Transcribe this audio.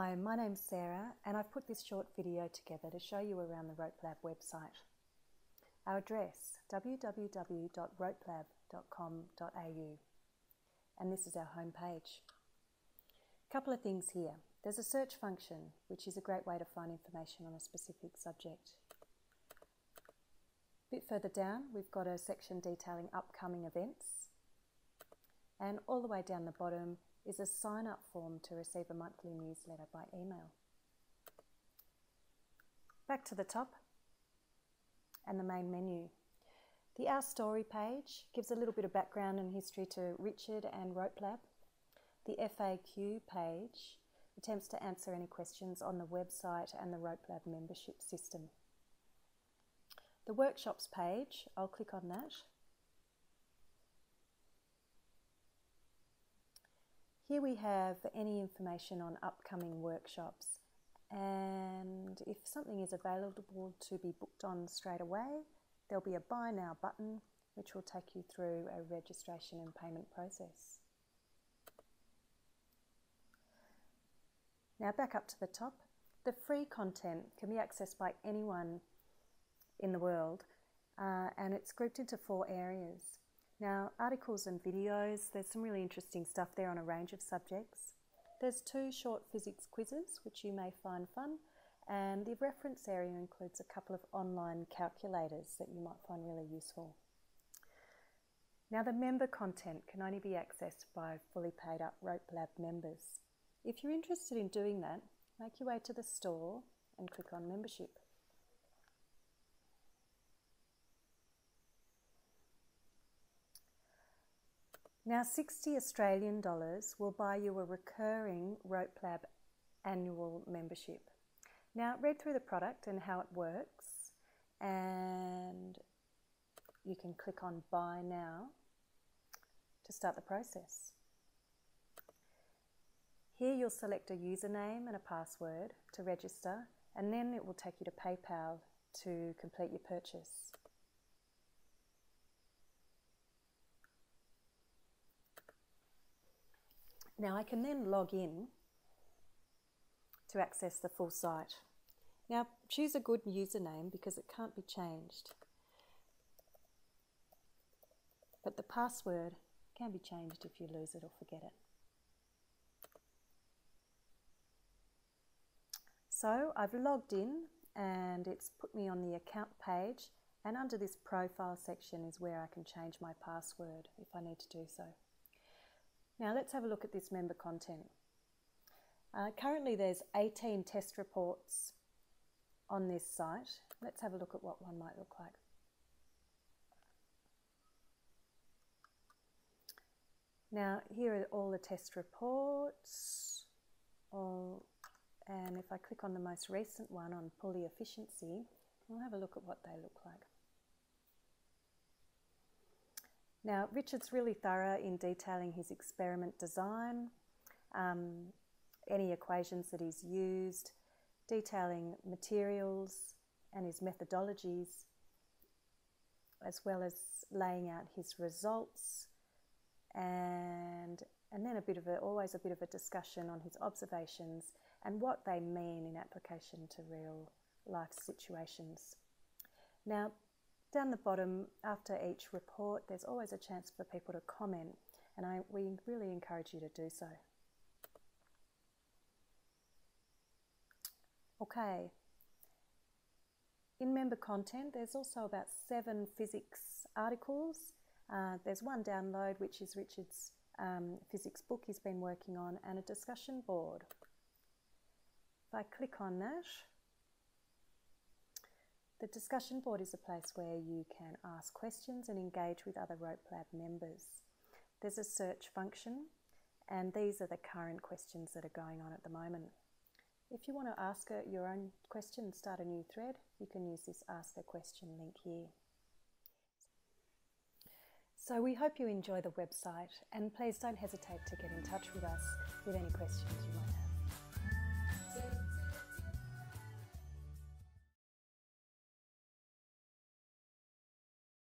Hi, my name's Sarah and I've put this short video together to show you around the RopeLab website. Our address www.ropelab.com.au and this is our homepage. A couple of things here. There's a search function which is a great way to find information on a specific subject. A bit further down we've got a section detailing upcoming events and all the way down the bottom is a sign up form to receive a monthly newsletter by email. Back to the top and the main menu. The Our Story page gives a little bit of background and history to Richard and RopeLab. The FAQ page attempts to answer any questions on the website and the RopeLab membership system. The workshops page, I'll click on that Here we have any information on upcoming workshops and if something is available to be booked on straight away, there'll be a Buy Now button which will take you through a registration and payment process. Now back up to the top. The free content can be accessed by anyone in the world uh, and it's grouped into four areas. Now, articles and videos, there's some really interesting stuff there on a range of subjects. There's two short physics quizzes, which you may find fun, and the reference area includes a couple of online calculators that you might find really useful. Now, the member content can only be accessed by fully paid up RopeLab members. If you're interested in doing that, make your way to the store and click on membership. Now, 60 Australian dollars will buy you a recurring RopeLab annual membership. Now, read through the product and how it works, and you can click on Buy Now to start the process. Here you'll select a username and a password to register, and then it will take you to PayPal to complete your purchase. Now I can then log in to access the full site. Now choose a good username because it can't be changed. But the password can be changed if you lose it or forget it. So I've logged in and it's put me on the account page and under this profile section is where I can change my password if I need to do so. Now let's have a look at this member content. Uh, currently there's 18 test reports on this site. Let's have a look at what one might look like. Now here are all the test reports, all, and if I click on the most recent one on pulley efficiency, we'll have a look at what they look like. Now, Richard's really thorough in detailing his experiment design, um, any equations that he's used, detailing materials and his methodologies, as well as laying out his results and and then a bit of a always a bit of a discussion on his observations and what they mean in application to real life situations. Now, down the bottom, after each report, there's always a chance for people to comment, and I, we really encourage you to do so. Okay. In member content, there's also about seven physics articles. Uh, there's one download, which is Richard's um, physics book he's been working on, and a discussion board. If I click on that, the discussion board is a place where you can ask questions and engage with other RopeLab members. There's a search function, and these are the current questions that are going on at the moment. If you want to ask your own question, start a new thread, you can use this Ask a Question link here. So we hope you enjoy the website and please don't hesitate to get in touch with us with any questions you might have.